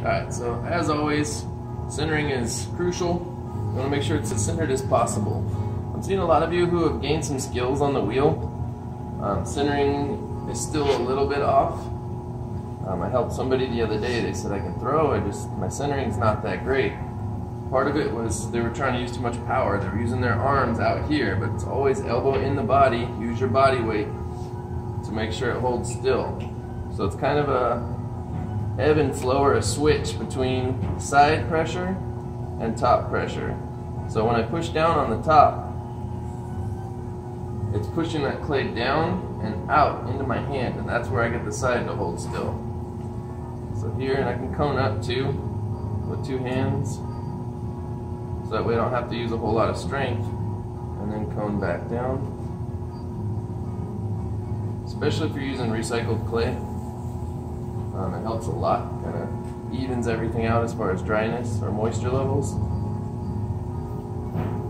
Alright, so as always, centering is crucial. You want to make sure it's as centered as possible. I'm seeing a lot of you who have gained some skills on the wheel. Um, centering is still a little bit off. Um, I helped somebody the other day, they said I can throw, I just, my centering's not that great. Part of it was they were trying to use too much power. They were using their arms out here, but it's always elbow in the body. Use your body weight to make sure it holds still. So it's kind of a ebb and flow or a switch between side pressure and top pressure. So when I push down on the top, it's pushing that clay down and out into my hand, and that's where I get the side to hold still. So here, and I can cone up too, with two hands. So that way I don't have to use a whole lot of strength, and then cone back down. Especially if you're using recycled clay. Um, it helps a lot, kind of evens everything out as far as dryness or moisture levels.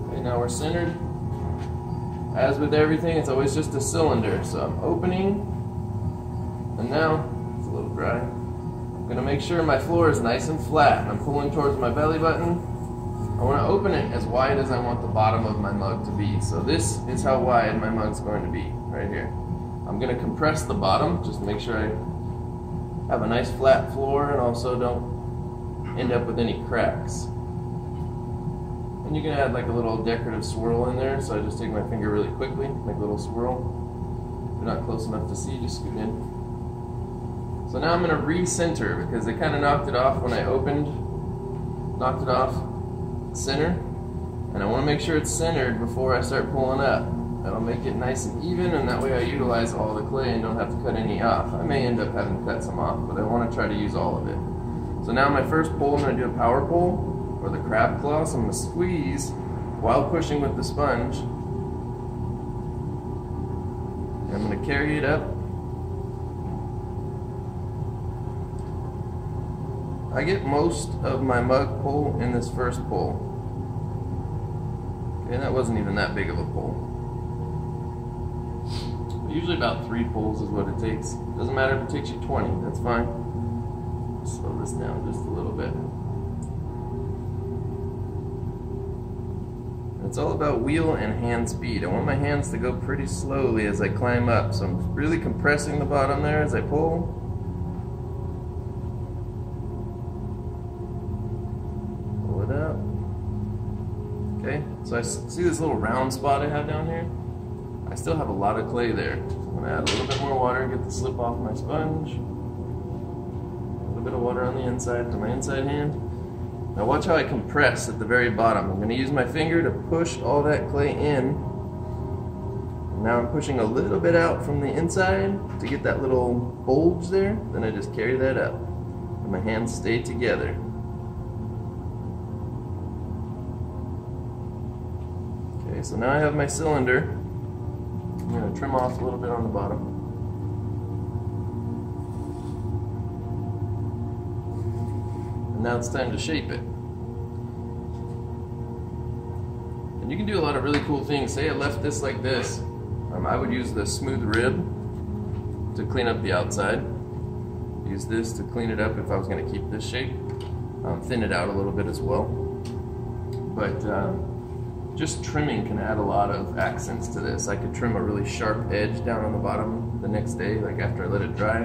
Okay, now we're centered. As with everything, it's always just a cylinder. So I'm opening, and now it's a little dry. I'm gonna make sure my floor is nice and flat. I'm pulling towards my belly button. I wanna open it as wide as I want the bottom of my mug to be. So this is how wide my mug's going to be, right here. I'm gonna compress the bottom, just make sure I have a nice flat floor and also don't end up with any cracks. And you can add like a little decorative swirl in there, so I just take my finger really quickly, make a little swirl. If you're not close enough to see, just scoot in. So now I'm going to recenter because they kind of knocked it off when I opened, knocked it off center. And I want to make sure it's centered before I start pulling up. That'll make it nice and even, and that way I utilize all the clay and don't have to cut any off. I may end up having to cut some off, but I want to try to use all of it. So now my first pull, I'm going to do a power pull, or the crab claw, so I'm going to squeeze while pushing with the sponge. And I'm going to carry it up. I get most of my mug pull in this first pull. Okay, that wasn't even that big of a pull. Usually about three pulls is what it takes. Doesn't matter if it takes you 20, that's fine. Slow this down just a little bit. It's all about wheel and hand speed. I want my hands to go pretty slowly as I climb up. So I'm really compressing the bottom there as I pull. Pull it up. Okay, so I see this little round spot I have down here. I still have a lot of clay there. I'm gonna add a little bit more water, and get the slip off my sponge. A little bit of water on the inside to my inside hand. Now watch how I compress at the very bottom. I'm gonna use my finger to push all that clay in. Now I'm pushing a little bit out from the inside to get that little bulge there. Then I just carry that up. And my hands stay together. Okay, so now I have my cylinder. Trim off a little bit on the bottom. And now it's time to shape it. And you can do a lot of really cool things. Say I left this like this. Um, I would use the smooth rib to clean up the outside. Use this to clean it up if I was going to keep this shape. Um, thin it out a little bit as well. But um, just trimming can add a lot of accents to this. I could trim a really sharp edge down on the bottom the next day, like after I let it dry,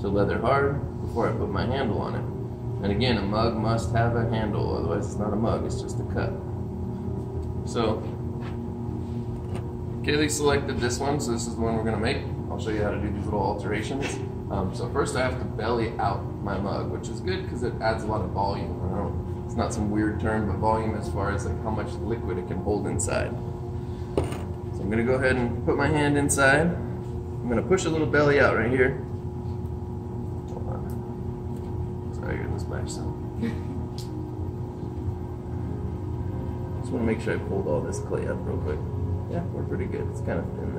to leather hard before I put my handle on it. And again, a mug must have a handle, otherwise it's not a mug, it's just a cup. So, Kaylee selected this one, so this is the one we're gonna make. I'll show you how to do these little alterations. Um, so first I have to belly out my mug, which is good because it adds a lot of volume. It's not some weird term, but volume as far as like how much liquid it can hold inside. So I'm gonna go ahead and put my hand inside. I'm gonna push a little belly out right here. Hold on. Sorry, you're gonna splash some. Just wanna make sure I pulled all this clay up real quick. Yeah, we're pretty good. It's kind of thin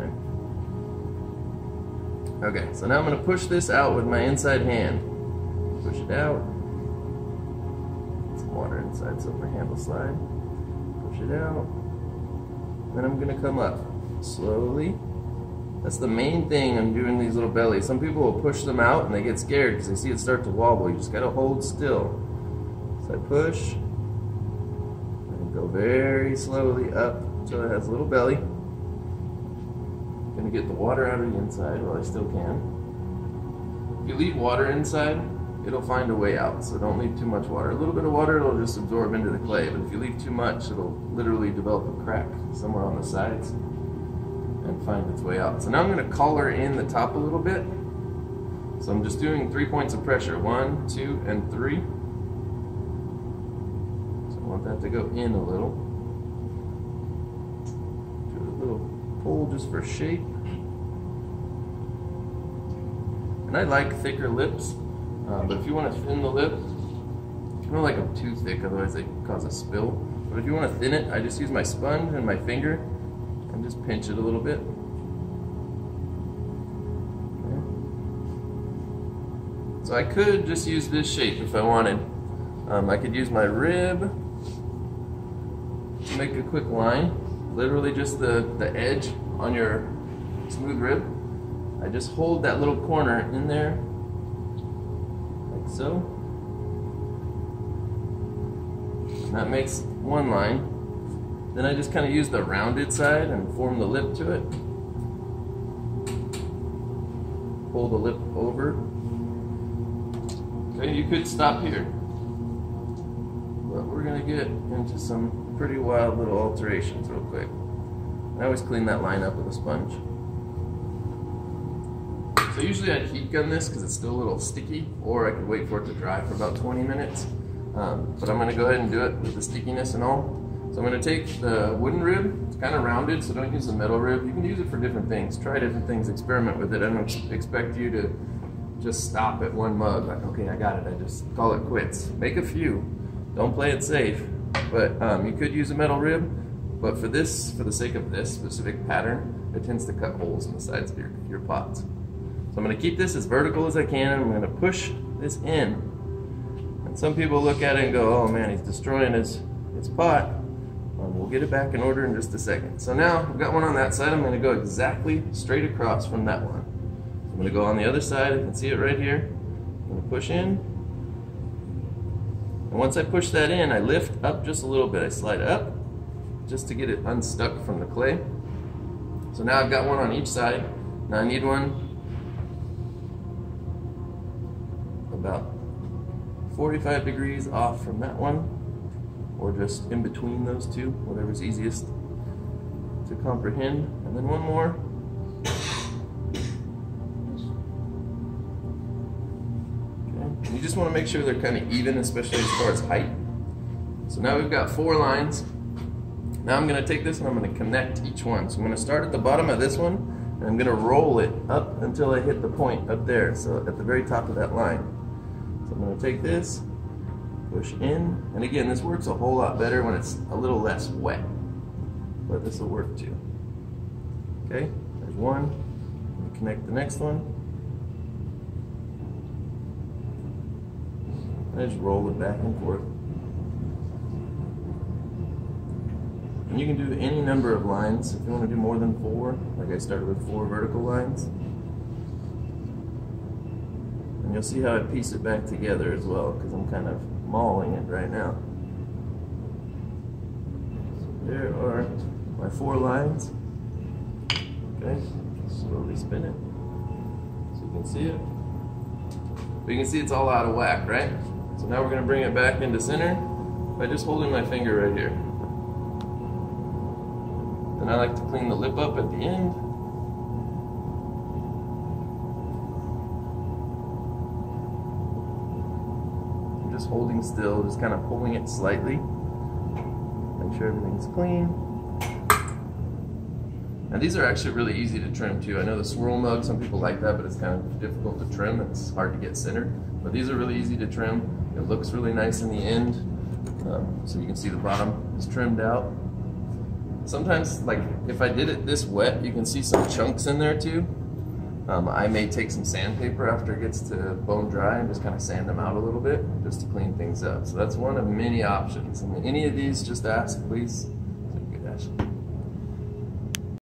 there. Okay, so now I'm gonna push this out with my inside hand. Push it out water inside so my handle slide. Push it out. Then I'm gonna come up slowly That's the main thing I'm doing these little bellies. Some people will push them out and they get scared because they see it start to wobble. You just gotta hold still. So I push, and go very slowly up until it has a little belly. Gonna get the water out of the inside while I still can. If you leave water inside, it'll find a way out. So don't leave too much water. A little bit of water, it'll just absorb into the clay. But if you leave too much, it'll literally develop a crack somewhere on the sides and find its way out. So now I'm gonna collar in the top a little bit. So I'm just doing three points of pressure. One, two, and three. So I want that to go in a little. Do a little pull just for shape. And I like thicker lips, uh, but if you want to thin the lip, you don't like them too thick, otherwise they cause a spill. But if you want to thin it, I just use my sponge and my finger and just pinch it a little bit. So I could just use this shape if I wanted. Um, I could use my rib to make a quick line, literally just the, the edge on your smooth rib. I just hold that little corner in there, so. That makes one line. Then I just kind of use the rounded side and form the lip to it. Pull the lip over. Okay, you could stop here. But we're gonna get into some pretty wild little alterations real quick. I always clean that line up with a sponge. Usually I'd heat gun this because it's still a little sticky, or I could wait for it to dry for about 20 minutes. Um, but I'm gonna go ahead and do it with the stickiness and all. So I'm gonna take the wooden rib, it's kind of rounded, so don't use the metal rib. You can use it for different things. Try different things, experiment with it. I don't expect you to just stop at one mug, like, okay, I got it, I just call it quits. Make a few, don't play it safe. But um, you could use a metal rib, but for this, for the sake of this specific pattern, it tends to cut holes in the sides of your, your pots. So I'm gonna keep this as vertical as I can. And I'm gonna push this in. And some people look at it and go, oh man, he's destroying his, his pot. We'll get it back in order in just a second. So now I've got one on that side. I'm gonna go exactly straight across from that one. I'm gonna go on the other side. You can see it right here. I'm gonna push in. And once I push that in, I lift up just a little bit. I slide up just to get it unstuck from the clay. So now I've got one on each side. Now I need one about 45 degrees off from that one, or just in between those two, whatever's easiest to comprehend. And then one more. Okay. You just want to make sure they're kind of even, especially as far as height. So now we've got four lines. Now I'm going to take this and I'm going to connect each one. So I'm going to start at the bottom of this one, and I'm going to roll it up until I hit the point up there, so at the very top of that line. I'm going to take this, push in, and again, this works a whole lot better when it's a little less wet, but this will work too. Okay, there's one. Connect the next one. I just roll it back and forth. And you can do any number of lines. If you want to do more than four, like I started with four vertical lines, and you'll see how I piece it back together as well, because I'm kind of mauling it right now. So there are my four lines. Okay, slowly spin it so you can see it. But you can see it's all out of whack, right? So now we're going to bring it back into center by just holding my finger right here. Then I like to clean the lip up at the end. Just holding still, just kind of pulling it slightly. Make sure everything's clean. And these are actually really easy to trim too. I know the swirl mug, some people like that, but it's kind of difficult to trim. It's hard to get centered. But these are really easy to trim. It looks really nice in the end. Um, so you can see the bottom is trimmed out. Sometimes, like if I did it this wet, you can see some chunks in there too. Um, I may take some sandpaper after it gets to bone dry and just kind of sand them out a little bit just to clean things up. So that's one of many options. Mean, any of these, just ask, please.